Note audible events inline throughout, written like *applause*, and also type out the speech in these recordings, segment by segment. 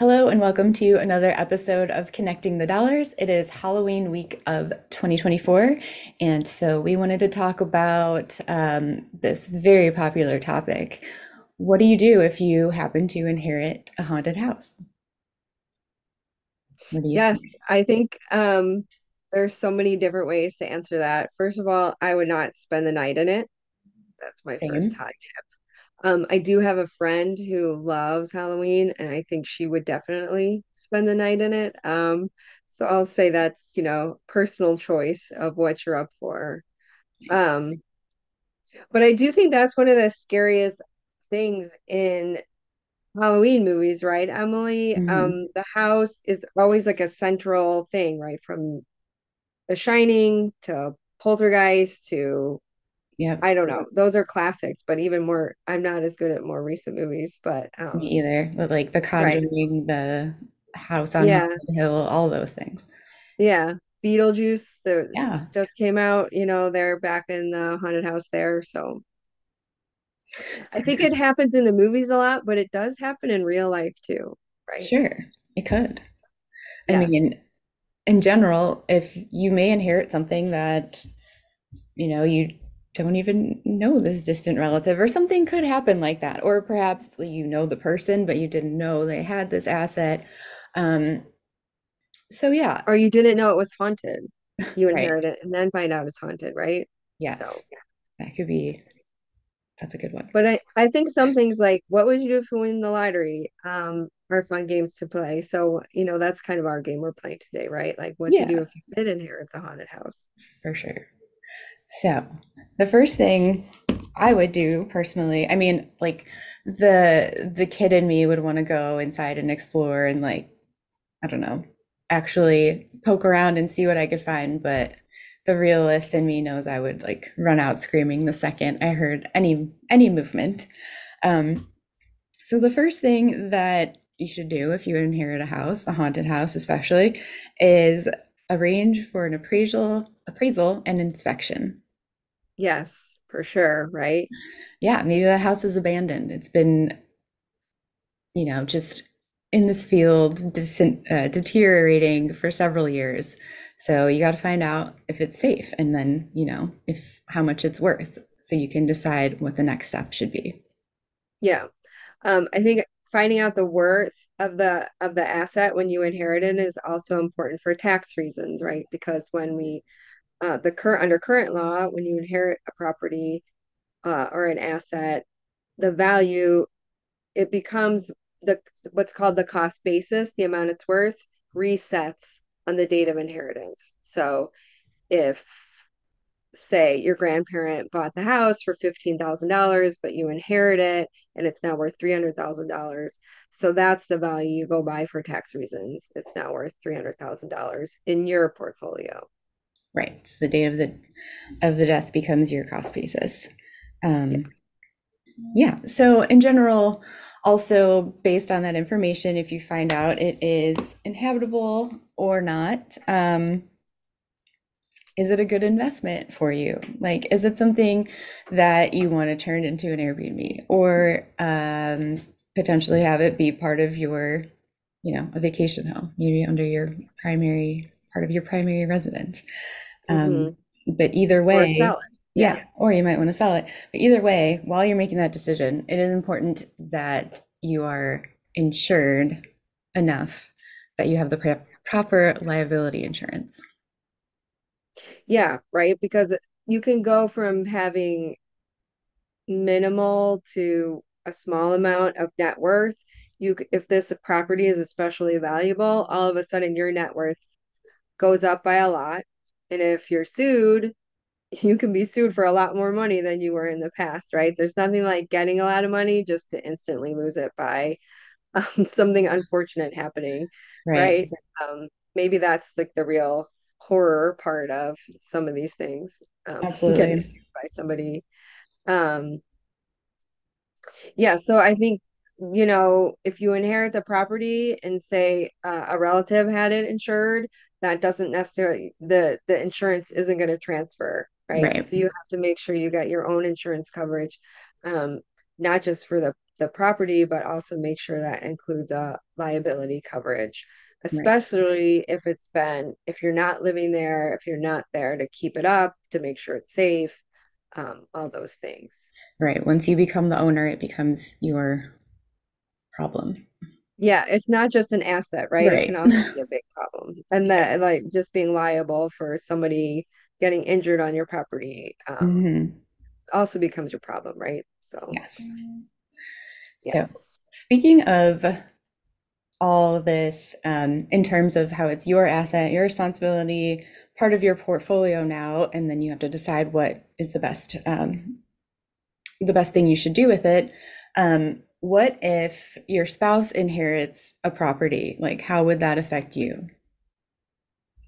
Hello, and welcome to another episode of Connecting the Dollars. It is Halloween week of 2024, and so we wanted to talk about um, this very popular topic. What do you do if you happen to inherit a haunted house? What do you Yes, think? I think um, there's so many different ways to answer that. First of all, I would not spend the night in it. That's my first Same. hot tip. Um, I do have a friend who loves Halloween, and I think she would definitely spend the night in it. Um, so I'll say that's, you know, personal choice of what you're up for. Um, but I do think that's one of the scariest things in Halloween movies, right, Emily? hmm Um, the house is always like a central thing, right? From The Shining to Poltergeist to Yep, I don't know. Those are classics, but even more, I'm not as good at more recent movies, but me um, either. But like The right. Conjuring, the House on Yeah, Haunted Hill, all those things. yeah. Beetlejuice, the Yeah, just came out, you know, they're back in the haunted house there. So I think it happens in the movies a lot, but it does happen in real life too, right? sure, it could. I mean, Yes. in general, if you may inherit something that, you know, you don't even know this distant relative, or something could happen like that. Or perhaps you know the person, but you didn't know they had this asset. Um, so yeah, Or you didn't know it was haunted. You *laughs* right. inherit it and then find out it's haunted, right? So Yes, that could be, that's a good one. But I, I think some things like what would you do if you win the lottery um are fun games to play. So, you know, that's kind of our game we're playing today, right? Like what to do Yeah, if you did inherit the haunted house. for sure. So, the first thing I would do personally, I mean, like the the kid in me would want to go inside and explore and like, I don't know, actually poke around and see what I could find, but the realist in me knows I would like run out screaming the second I heard any any movement. Um, so the first thing that you should do if you inherit a house, a haunted house especially, is arrange for an appraisal, appraisal and inspection. Yes, for sure, right? Yeah, maybe that house is abandoned. It's been, you know, just in this field, dis uh, deteriorating for several years. So you got to find out if it's safe and then, you know, if how much it's worth so you can decide what the next step should be. Yeah. Um, I think finding out the worth of the of the asset when you inherit it is also important for tax reasons, right? Because when we uh the current under current law, when you inherit a property uh or an asset, the value it becomes the what's called the cost basis, the amount it's worth, resets on the date of inheritance. So if say your grandparent bought the house for $15,000, but you inherit it and it's now worth $300,000. So that's the value you go by for tax reasons. It's now worth $300,000 in your portfolio. Right. So the date of the of the death becomes your cost basis. Yeah. Um, yeah. So in general, also based on that information, if you find out it is inhabitable or not, um, is it a good investment for you? Like, is it something that you want to turn into an Airbnb or um, potentially have it be part of your, you know, a vacation home, maybe under your primary part of your primary residence? Um, Mm-hmm. but either Or way, sell it. Yeah. yeah, or you might want to sell it. But either way, while you're making that decision, it is important that you are insured enough that you have the pro- proper liability insurance. Yeah, right. Because you can go from having minimal to a small amount of net worth. You, if this property is especially valuable, all of a sudden your net worth goes up by a lot. And if you're sued, you can be sued for a lot more money than you were in the past, right? There's nothing like getting a lot of money just to instantly lose it by *laughs* um, something unfortunate happening, Right. right? Um, maybe that's like the real horror part of some of these things, um, getting sued by somebody. Um, yeah, so I think, you know, if you inherit the property and say uh, a relative had it insured, that doesn't necessarily the the insurance isn't going to transfer, right? Right. So you have to make sure you got your own insurance coverage, um, not just for the the property, but also make sure that includes a liability coverage, Right. especially if it's been, if you're not living there, if you're not there to keep it up, to make sure it's safe, um, all those things. Right. Once you become the owner, it becomes your problem. Yeah, it's not just an asset, right? It can also be a big problem. And that, like, just being liable for somebody getting injured on your property, um, hmm also becomes your problem, right? So, Yes. So, speaking of all of this, um, in terms of how it's your asset, your responsibility, part of your portfolio now, and then you have to decide what is the best, um, the best thing you should do with it. Um, what if your spouse inherits a property? Like, how would that affect you?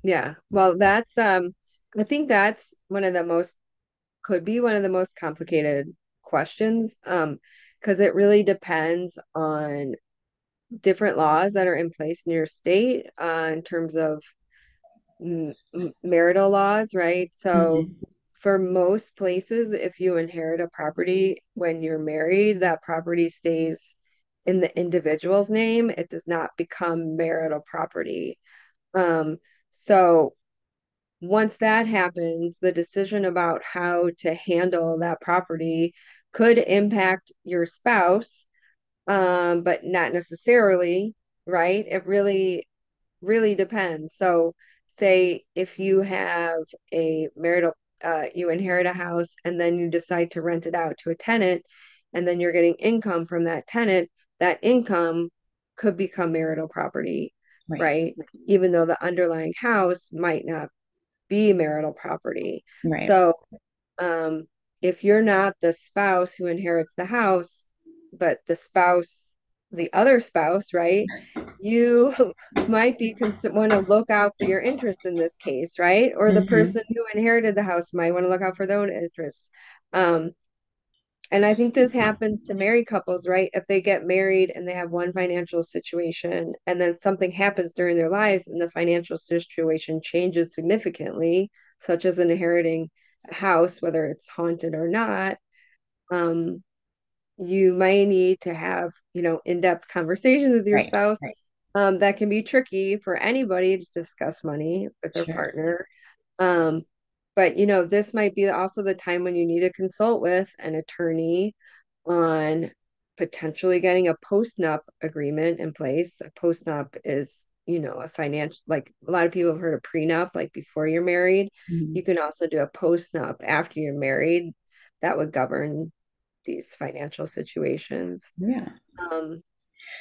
Yeah. Well, that's um I think that's one of the most could be one of the most complicated questions um because it really depends on different laws that are in place in your state uh, in terms of m marital laws, right? So hmm for most places, if you inherit a property when you're married, that property stays in the individual's name. It does not become marital property. Um, so once that happens, the decision about how to handle that property could impact your spouse, um, but not necessarily, right? It really, really depends. So, say if you have a marital, uh, you inherit a house and then you decide to rent it out to a tenant, and then you're getting income from that tenant, that income could become marital property, Right. right? Even though the underlying house might not be marital property. Right. So, um, if you're not the spouse who inherits the house, but the spouse, the other spouse, right? You *laughs* might be cons- want to look out for your interests in this case, right? Or the hmm person who inherited the house might want to look out for their own interests. Um, and I think this happens to married couples, right? If they get married and they have one financial situation, and then something happens during their lives and the financial situation changes significantly, such as inheriting a house, whether it's haunted or not, um, you might need to have, you know, in-depth conversations with your Right. spouse. Right. Um, that can be tricky for anybody to discuss money with their Sure. partner. Um, but you know, this might be also the time when you need to consult with an attorney on potentially getting a post-nup agreement in place. A post-nup is, you know, a financial, like a lot of people have heard of prenup, like before you're married. You Mhm. can also do a post-nup after you're married that would govern these financial situations. Yeah. Um,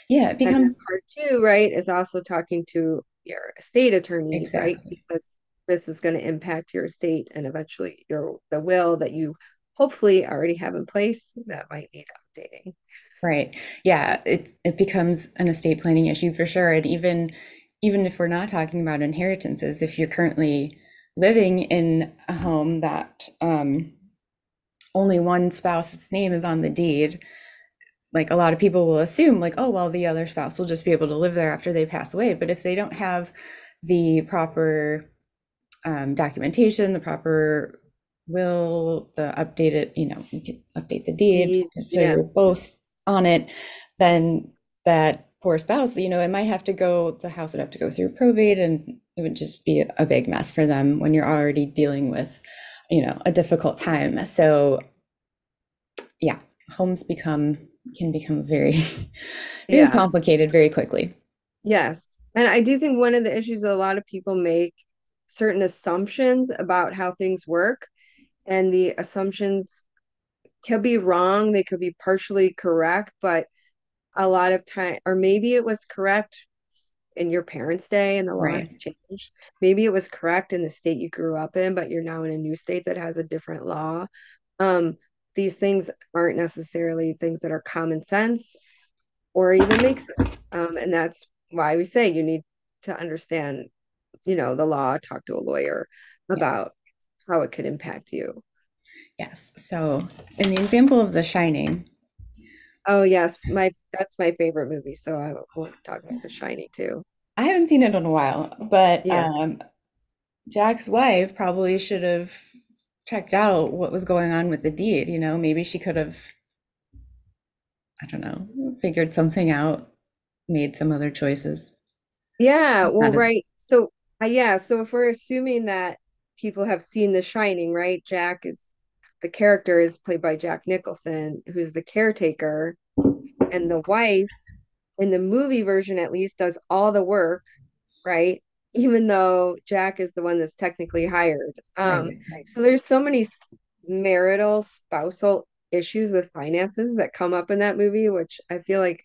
Yeah. It becomes part two, right, is also talking to your estate attorney, right? Because this is going to impact your estate and eventually your the will that you hopefully already have in place that might need updating. Right. Yeah, it it becomes an estate planning issue for sure. And even even if we're not talking about inheritances, if you're currently living in a home that um, only one spouse's name is on the deed, like a lot of people will assume, like, oh, well, the other spouse will just be able to live there after they pass away. But if they don't have the proper um, documentation, the proper will, the updated, you know, you can update the deed so yeah, you're both on it, then that poor spouse, you know, it might have to go, the house would have to go through probate and it would just be a big mess for them when you're already dealing with, you know, a difficult time. So yeah, homes become can become very, *laughs* very yeah, complicated very quickly. yes. And I do think one of the issues that a lot of people make certain assumptions about how things work, and the assumptions could be wrong, they could be partially correct, but a lot of time, or maybe it was correct in your parents' day and the law Right. has changed. Maybe it was correct in the state you grew up in, but you're now in a new state that has a different law. Um, these things aren't necessarily things that are common sense or even make sense. Um, and that's why we say you need to understand, you know, the law, talk to a lawyer Yes. about how it could impact you. Yes. So in the example of The Shining, Oh yes, my that's my favorite movie, so I won't talk about The Shining too. I haven't seen it in a while, but Yeah. um, Jack's wife probably should have checked out what was going on with the deed. You know, maybe she could have, I don't know, figured something out, made some other choices. Yeah, well, Not as right. So, uh, yeah, so if we're assuming that people have seen The Shining, right? Jack is the character is played by Jack Nicholson, who's the caretaker, and the wife in the movie version at least does all the work, right? Even though Jack is the one that's technically hired. Um, right. so there's so many marital, spousal issues with finances that come up in that movie, which I feel like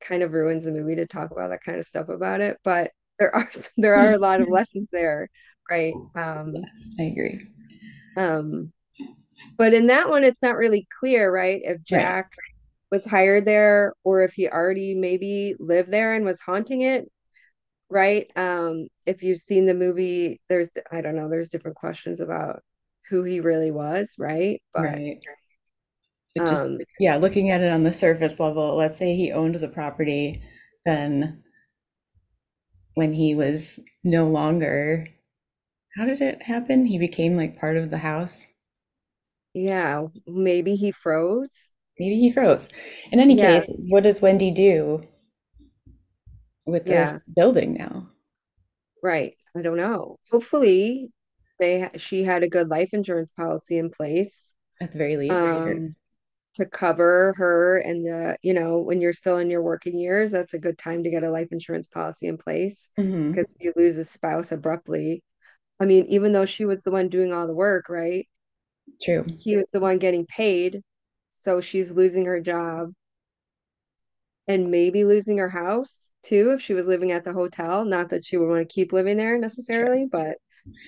kind of ruins the movie to talk about that kind of stuff about it. But there are there are a lot of *laughs* lessons there, right? Um, Yes, I agree. um, but in that one, it's not really clear, right? If Right. Jack was hired there or if he already maybe lived there and was haunting it, right? Um, if you've seen the movie, there's I don't know, there's different questions about who he really was, right? But Right. Just, um, yeah, looking at it on the surface level, let's say he owned the property, then when he was no longer, how did it happen? He became like part of the house. Yeah, maybe he froze. Maybe he froze. In any Yeah, case, what does Wendy do with yeah, this building now? right. I don't know. Hopefully they she had a good life insurance policy in place. At the very least. Um, to cover her and the, you know, when you're still in your working years, that's a good time to get a life insurance policy in place. Because if you lose a spouse abruptly, I mean, even though she was the one doing all the work, right? True. He was the one getting paid. So she's losing her job and maybe losing her house too if she was living at the hotel. Not that she would want to keep living there necessarily, but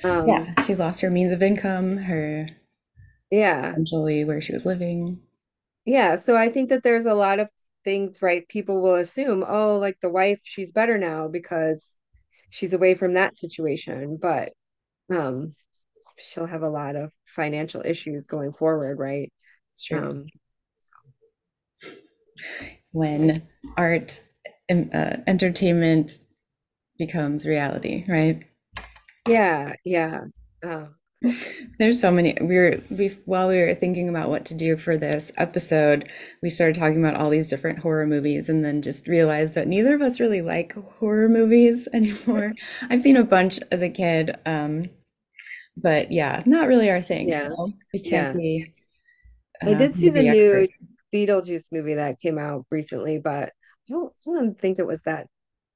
um, Yeah, she's lost her means of income, her yeah. essentially where she was living. Yeah, so I think that there's a lot of things, right? People will assume, oh, like the wife, she's better now because she's away from that situation, but um she'll have a lot of financial issues going forward, right? It's true. Um When art, uh, entertainment becomes reality, right? yeah, yeah. Um *laughs* There's so many. We were we while we were thinking about what to do for this episode, we started talking about all these different horror movies, and then just realized that neither of us really like horror movies *laughs* anymore. *laughs* I've seen a bunch as a kid, um, but yeah, not really our thing. yeah, So we can't yeah. be I uh, did see the movie new. Beetlejuice movie that came out recently, but I don't, I don't think it was that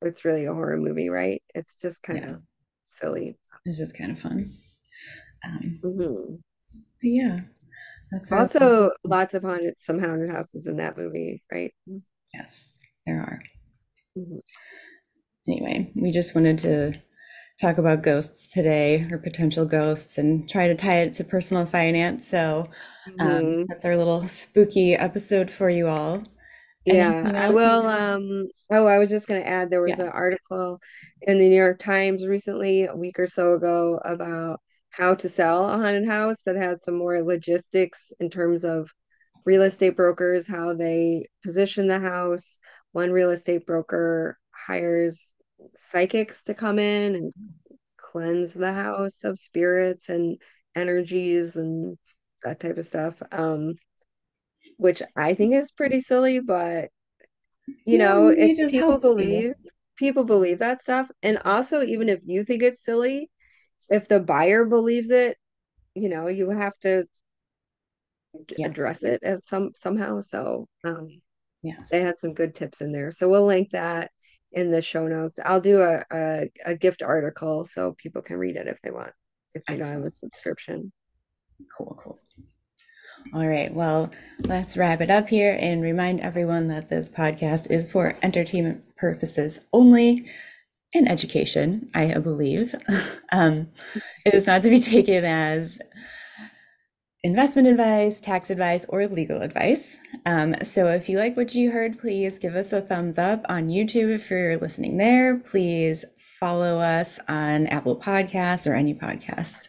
it's really a horror movie, right? It's just kind Yeah, of silly. it's just kind of fun. Um, Mhm. but yeah, that's I Also, lots of haunted, some haunted houses in that movie, right? Yes, there are. Mhm. Anyway, we just wanted to talk about ghosts today or potential ghosts and try to tie it to personal finance. So um, Mhm. that's our little spooky episode for you all. Yeah, will. Um, oh, I was just going to add there was Yeah. an article in the New York Times recently, a week or so ago, about how to sell a haunted house that has some more logistics in terms of real estate brokers, how they position the house. One real estate broker hires psychics to come in and cleanse the house of spirits and energies and that type of stuff. Um, which I think is pretty silly, but you Yeah, know, maybe if it people believe, people believe that stuff. And also, even if you think it's silly, if the buyer believes it, you know, you have to Yeah. address it at some somehow. So, um, Yes. they had some good tips in there. So we'll link that in the show notes. I'll do a, a, a gift article so people can read it if they want, if they don't have a subscription. Cool, cool. All right, well, let's wrap it up here and remind everyone that this podcast is for entertainment purposes only and education, I believe. *laughs* Um, it is not to be taken as investment advice, tax advice, or legal advice. Um, so if you like what you heard, please give us a thumbs up on YouTube if you're listening there. Please follow us on Apple Podcasts or any podcast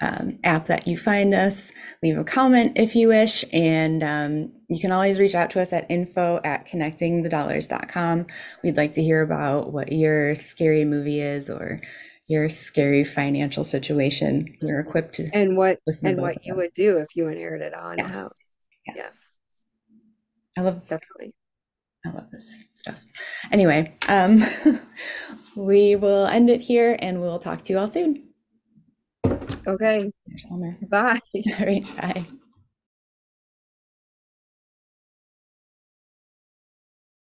um, app that you find us. Leave a comment if you wish, and um, you can always reach out to us at info at connectingthedollars.com. We'd like to hear about what your scary movie is or your scary financial situation. You're equipped to And what and what you those. would do if you inherited a haunted Yes, house. yes. Yes. I love definitely. I love this stuff. Anyway, um, *laughs* we will end it here and we'll talk to you all soon. Okay, bye. *laughs* All right, bye.